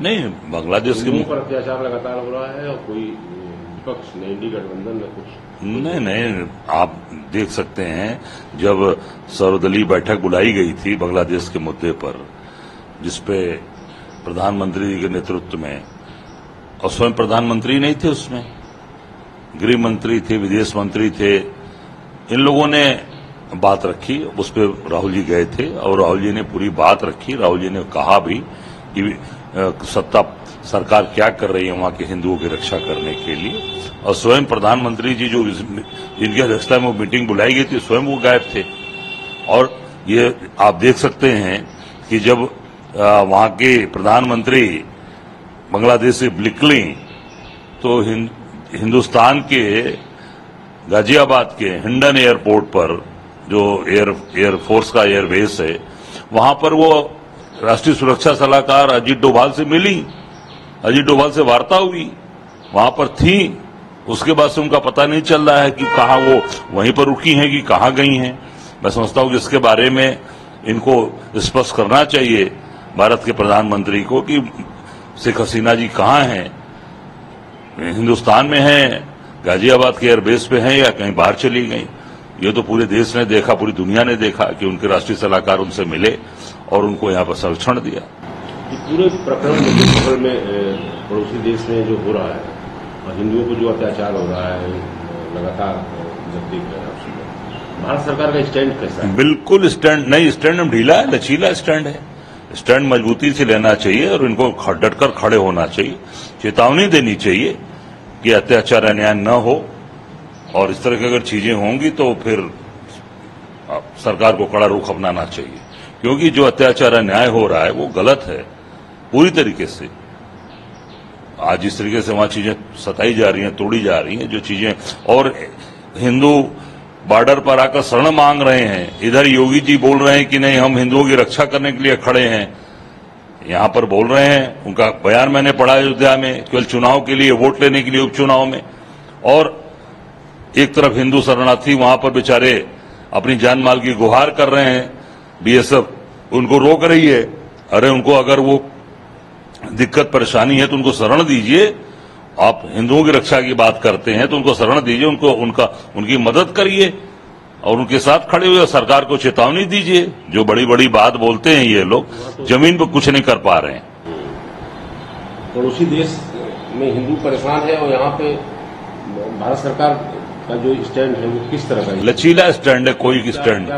नहीं बांग्लादेश के हिंदुओं पर अत्याचार लगातार हो रहा है और कोई विपक्ष न इंडी गठबंधन न कुछ? नहीं नहीं आप देख सकते हैं जब सर्वदलीय बैठक बुलाई गई थी बांग्लादेश के मुद्दे पर जिसपे प्रधानमंत्री के नेतृत्व में और स्वयं प्रधानमंत्री नहीं थे उसमें गृह मंत्री थे विदेश मंत्री थे इन लोगों ने बात रखी उस पर राहुल जी गए थे और राहुल जी ने पूरी बात रखी राहुल जी ने कहा भी कि सत्ता सरकार क्या कर रही है वहाँ के हिंदुओं की रक्षा करने के लिए। और स्वयं प्रधानमंत्री जी जो जिनकी अध्यक्षता में वो मीटिंग बुलाई गई थी स्वयं वो गायब थे। और ये आप देख सकते हैं कि जब वहाँ के प्रधानमंत्री बांग्लादेश से निकली तो हिं, हिंदुस्तान के गाजियाबाद के हिंडन एयरपोर्ट पर जो एयर एयरफोर्स का एयरबेस है वहाँ पर वो राष्ट्रीय सुरक्षा सलाहकार अजीत डोभाल से मिली। अजीत डोभाल से वार्ता हुई। वहाँ पर थी। उसके बाद से उनका पता नहीं चल रहा है कि कहाँ वो वहीं पर रुकी हैं कि कहाँ गई हैं। मैं समझता हूँ कि इसके बारे में इनको स्पष्ट करना चाहिए भारत के प्रधानमंत्री को कि शेख हसीना जी कहाँ हैं। हिंदुस्तान में हैं, गाजियाबाद के एयरबेस पे हैं या कहीं बाहर चली गई। ये तो पूरे देश ने देखा, पूरी दुनिया ने देखा कि उनके राष्ट्रीय सलाहकार उनसे मिले। और उनको यहाँ पर संरक्षण दिया। पूरे प्रकरण में पड़ोसी देश में जो हो रहा है और हिंदुओं को जो अत्याचार हो रहा है लगातार जब देख रहे हैं आप भारत सरकार का स्टैंड कैसा है? बिल्कुल स्टैंड नहीं स्टैंड हम ढीला है लचीला स्टैंड है। स्टैंड मजबूती से लेना चाहिए और इनको डटकर खड़े होना चाहिए। चेतावनी देनी चाहिए कि अत्याचार अन्याय न हो। और इस तरह की अगर चीज़ें होंगी तो फिर सरकार को कड़ा रुख अपनाना चाहिए। क्योंकि जो अत्याचार अन्याय हो रहा है, वो गलत है, पूरी तरीके से। आज जिस तरीके से वहाँ चीज़ें सताई जा रही हैं, तोड़ी जा रही हैं, जो चीज़ें और हिंदू बॉर्डर पर आकर शरण मांग रहे हैं। इधर योगी जी बोल रहे हैं कि नहीं, हम हिंदुओं की रक्षा करने के लिए खड़े हैं। यहाँ पर बोल रहे हैं, उनका बयान मैंने पढ़ा अयोध्या में, केवल चुनाव के लिए वोट लेने के लिए उपचुनाव में। और एक तरफ़ हिंदू शरणार्थी वहाँ पर बेचारे अपनी जान माल की गुहार कर रहे हैं, बीएसएफ उनको रोक रही है। अरे उनको अगर वो दिक्कत परेशानी है तो उनको शरण दीजिए। आप हिंदुओं की रक्षा की बात करते हैं तो उनको शरण दीजिए, उनको, उनका, उनकी मदद करिए और उनके साथ खड़े हुए सरकार को चेतावनी दीजिए। जो बड़ी बड़ी बात बोलते हैं ये लोग, ज़मीन पर कुछ नहीं कर पा रहे हैं। पड़ोसी देश में हिंदू परेशान है और यहाँ पे भारत सरकार का जो स्टैंड है वो किस तरह का लचीला स्टैंड है कोई स्टैंड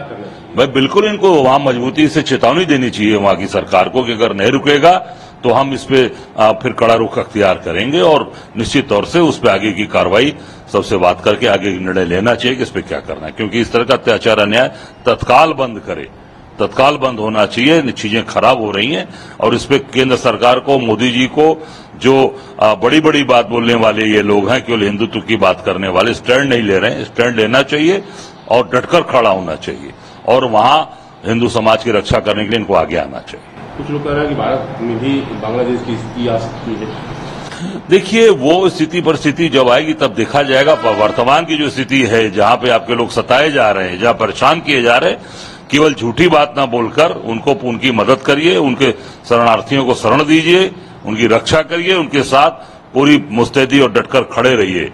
भाई बिल्कुल इनको वहाँ मजबूती से चेतावनी देनी चाहिए वहाँ की सरकार को कि अगर नहीं रुकेगा तो हम इस पे फिर कड़ा रुख अख्तियार करेंगे और निश्चित तौर से उस पर आगे की कार्रवाई सबसे बात करके आगे निर्णय लेना चाहिए कि इस पे क्या करना है क्योंकि इस तरह का अत्याचार अन्याय तत्काल बंद करे। तत्काल बंद होना चाहिए चीज़ें खराब हो रही हैं और इस पर केंद्र सरकार को मोदी जी को जो बड़ी बड़ी बात बोलने वाले ये लोग हैं केवल हिंदुत्व की बात करने वाले स्टैंड नहीं ले रहे हैं स्टैंड लेना चाहिए और डटकर खड़ा होना चाहिए और वहाँ हिंदू समाज की रक्षा करने के लिए इनको आगे आना चाहिए। कुछ लोग कह रहे हैं कि भारत में भी बांग्लादेश की स्थिति आ सकती है। देखिए वो स्थिति परिस्थिति जब आएगी तब देखा जाएगा वर्तमान की जो स्थिति है जहाँ पे आपके लोग सताए जा रहे हैं जहाँ परेशान किए जा रहे हैं केवल झूठी बात ना बोलकर उनको उनकी मदद करिए उनके शरणार्थियों को शरण दीजिए उनकी रक्षा करिए उनके साथ पूरी मुस्तैदी और डटकर खड़े रहिए।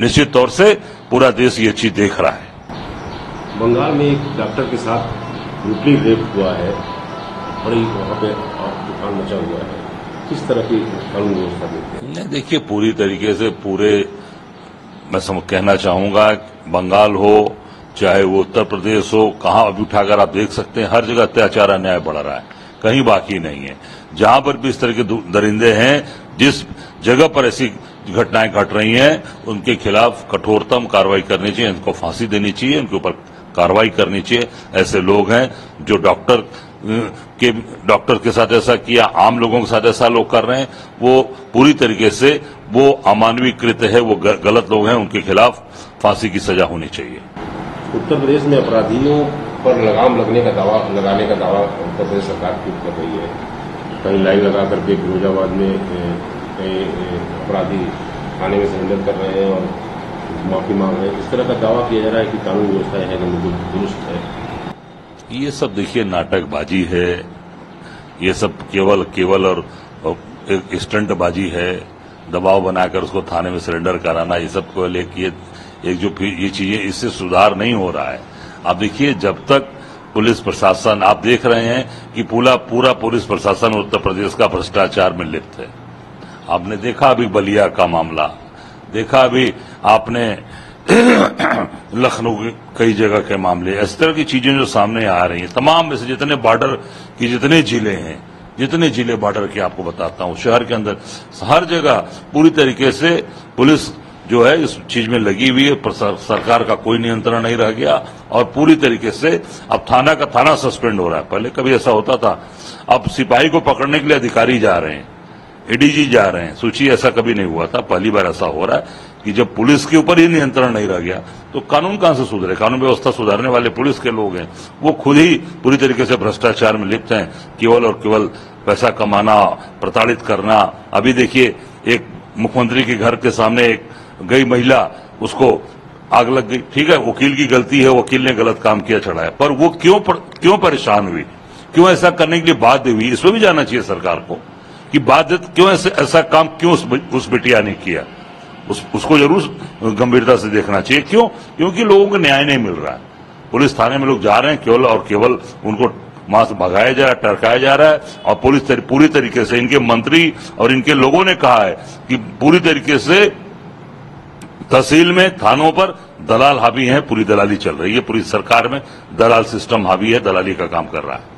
निश्चित तौर से पूरा देश ये चीज़ देख रहा है। बंगाल में एक डॉक्टर के साथ ब्रूटली रेप हुआ है। बड़ी वहाँ पे तूफ़ान मचा हुआ है। किस तरह की कानून व्यवस्था हैं? नहीं देखिए पूरी तरीके से पूरे मैं कहना चाहूँगा बंगाल हो चाहे वो उत्तर प्रदेश हो, कहाँ अभी उठाकर आप देख सकते हैं, हर जगह अत्याचार अन्याय बढ़ रहा है। कहीं बाकी नहीं है। जहाँ पर भी इस तरह के दरिंदे हैं, जिस जगह पर ऐसी घटनाएँ घट रही हैं, उनके खिलाफ कठोरतम कार्रवाई करनी चाहिए, उनको फांसी देनी चाहिए, उनके ऊपर कार्रवाई करनी चाहिए। ऐसे लोग हैं जो डॉक्टर, के डॉक्टर के साथ ऐसा किया, आम लोगों के साथ ऐसा लोग कर रहे हैं, वो पूरी तरीके से, वो अमानवीय कृत्य है, वो गलत लोग हैं, उनके खिलाफ फांसी की सजा होनी चाहिए। उत्तर प्रदेश में अपराधियों पर लगाम लगने का दावा, लगाने का दावा उत्तर प्रदेश सरकार खुद कर रही है। कहीं लाइन लगा करके फिरोजाबाद में कई अपराधी थाने में सरेंडर कर रहे हैं और माफ़ी मांग रहे हैं। इस तरह का दावा किया जा रहा है कि कानून व्यवस्था है कि बिल्कुल दुरुस्त है। ये सब देखिए, नाटकबाजी है। ये सब केवल केवल और एक स्टंटबाजी है। दबाव बनाकर उसको थाने में सरेंडर कराना, ये सबको लेके एक जो ये चीज़ें, इससे सुधार नहीं हो रहा है। आप देखिए, जब तक पुलिस प्रशासन, आप देख रहे हैं कि पूरा पूरा पुलिस प्रशासन उत्तर प्रदेश का भ्रष्टाचार में लिप्त है। आपने देखा अभी बलिया का मामला, देखा अभी आपने लखनऊ कई जगह के मामले, इस तरह की चीज़ें जो सामने आ रही हैं। तमाम में से जितने बॉर्डर की जितने ज़िले हैं, जितने ज़िले बॉर्डर के आपको बताता हूँ, शहर के अंदर, हर जगह पूरी तरीके से पुलिस जो है, इस चीज़ में लगी हुई है, पर सरकार का कोई नियंत्रण नहीं रह गया, और पूरी तरीके से अब थाना का थाना सस्पेंड हो रहा है। पहले कभी ऐसा होता था। अब सिपाही को पकड़ने के लिए अधिकारी जा रहे हैं एडीजी जा रहे हैं। सूची ऐसा कभी नहीं हुआ था। पहली बार ऐसा हो रहा है कि जब पुलिस के ऊपर ही नियंत्रण नहीं रह गया तो कानून कहाँ से सुधरे? कानून व्यवस्था सुधारने वाले पुलिस के लोग हैं। वो खुद ही पूरी तरीके से भ्रष्टाचार में लिप्त हैं। केवल और केवल पैसा कमाना, प्रताड़ित करना। अभी देखिए, एक मुख्यमंत्री के घर के सामने एक गई महिला उसको आग लग गई। ठीक है वकील की गलती है वकील ने गलत काम किया चढ़ाया पर वो क्यों पर, क्यों परेशान हुई? क्यों ऐसा करने के लिए बाध्य हुई? इसमें भी जाना चाहिए सरकार को कि बाध्य क्यों ऐसे ऐसा काम क्यों उस, उस बिटिया ने किया? उस, उसको ज़रूर गंभीरता से देखना चाहिए। क्यों? क्योंकि लोगों को न्याय नहीं मिल रहा है। पुलिस थाने में लोग जा रहे हैं केवल और केवल उनको वहाँ से भगाया जा रहा है टरकाया जा रहा है और पुलिस पूरी तरीके से इनके मंत्री और इनके लोगों ने कहा है कि पूरी तरीके से तहसील में थानों पर दलाल हावी हैं, पूरी दलाली चल रही है, पूरी सरकार में दलाल सिस्टम हावी है, दलाली का काम कर रहा है।